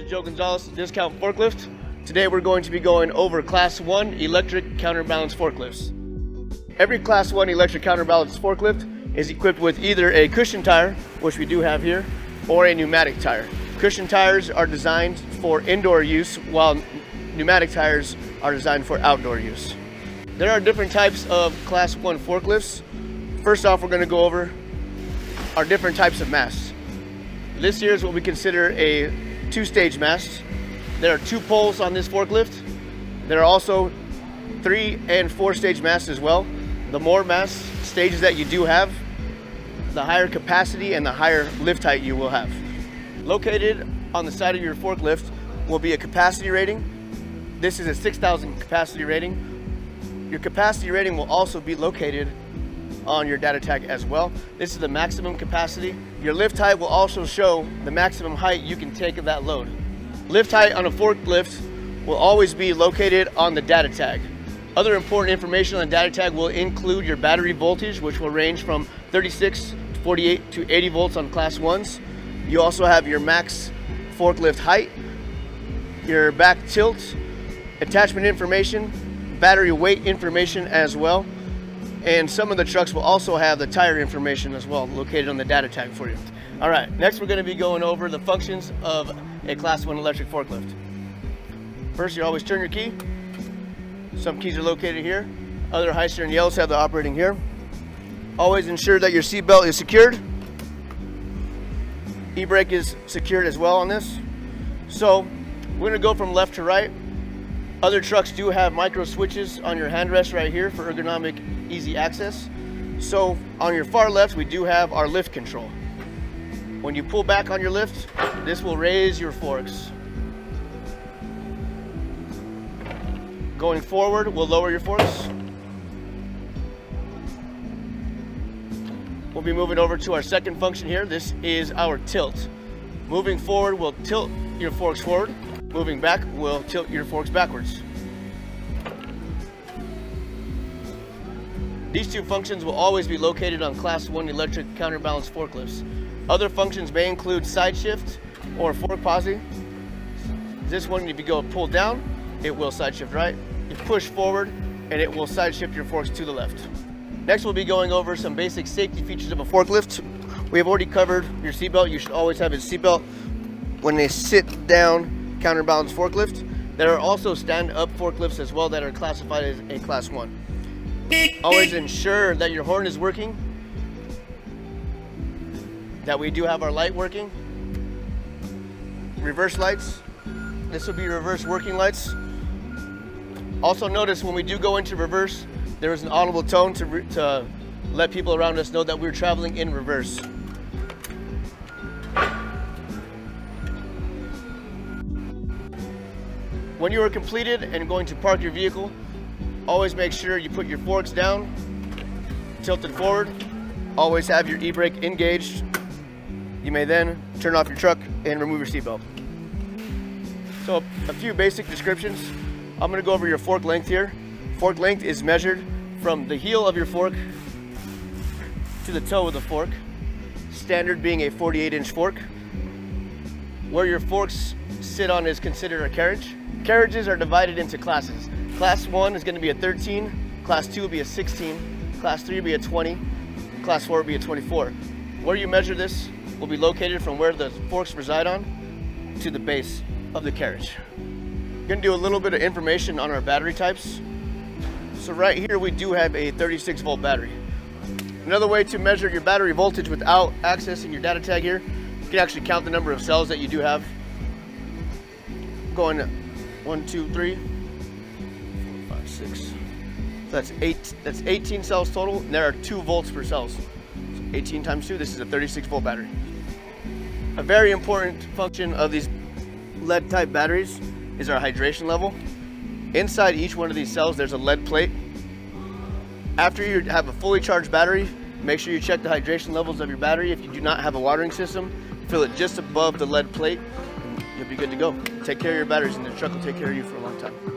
Gonzalez Discount Forklift. Today we're going to be going over Class 1 electric counterbalance forklifts. Every Class 1 electric counterbalance forklift is equipped with either a cushion tire, which we do have here, or a pneumatic tire. Cushion tires are designed for indoor use while pneumatic tires are designed for outdoor use. There are different types of Class 1 forklifts. First off, we're going to go over our different types of masts. This here is what we consider a two-stage masts. There are two poles on this forklift. There are also three and four stage masts as well. The more mast stages that you do have, the higher capacity and the higher lift height you will have. Located on the side of your forklift will be a capacity rating. This is a 6,000 capacity rating. Your capacity rating will also be located on your data tag as well. This is the maximum capacity. Your lift height will also show the maximum height you can take of that load. Lift height on a forklift will always be located on the data tag. Other important information on the data tag will include your battery voltage, which will range from 36 to 48 to 80 volts on class ones. You also have your max forklift height, your back tilt, attachment information, battery weight information as well. And some of the trucks will also have the tire information as well located on the data tag for you. All right, next we're gonna be going over the functions of a class one electric forklift. First, you always turn your key. Some keys are located here. Other Hyster and Yales have the operating here. Always ensure that your seatbelt is secured. E-brake is secured as well on this. So we're gonna go from left to right. Other trucks do have micro switches on your handrest right here for ergonomic easy access. So on your far left, we do have our lift control. When you pull back on your lift, this will raise your forks. Going forward, we'll lower your forks. We'll be moving over to our second function here. This is our tilt. Moving forward, we'll tilt your forks forward. Moving back, we'll tilt your forks backwards. These two functions will always be located on class one electric counterbalance forklifts. Other functions may include side shift or fork posi. This one, if you go pull down, it will side shift right. You push forward and it will side shift your forks to the left. Next, we'll be going over some basic safety features of a forklift. We have already covered your seatbelt. You should always have a seatbelt when they sit down counterbalance forklift. There are also stand-up forklifts as well that are classified as a class one. Always ensure that your horn is working, that we do have our light working. Reverse lights, this will be reverse working lights. Also notice when we do go into reverse, there is an audible tone to, to let people around us know that we're traveling in reverse. When you are completed and going to park your vehicle, always make sure you put your forks down, tilted forward, always have your e-brake engaged. You may then turn off your truck and remove your seatbelt. So a few basic descriptions. I'm gonna go over your fork length here. Fork length is measured from the heel of your fork to the toe of the fork. Standard being a 48 inch fork. Where your forks sit on is considered a carriage. Carriages are divided into classes. Class 1 is going to be a 13, Class 2 will be a 16, Class 3 will be a 20, Class 4 will be a 24. Where you measure this will be located from where the forks reside on to the base of the carriage. We're going to do a little bit of information on our battery types. So right here we do have a 36 volt battery. Another way to measure your battery voltage without accessing your data tag here, you can actually count the number of cells that you do have. Going one, two, three, four, six. So that's eight. That's 18 cells total. And there are two volts per cell. So 18 times two. This is a 36 volt battery. A very important function of these lead type batteries is our hydration level. Inside each one of these cells, there's a lead plate. After you have a fully charged battery, make sure you check the hydration levels of your battery. If you do not have a watering system, fill it just above the lead plate and you'll be good to go. Take care of your batteries and the truck will take care of you for a long time.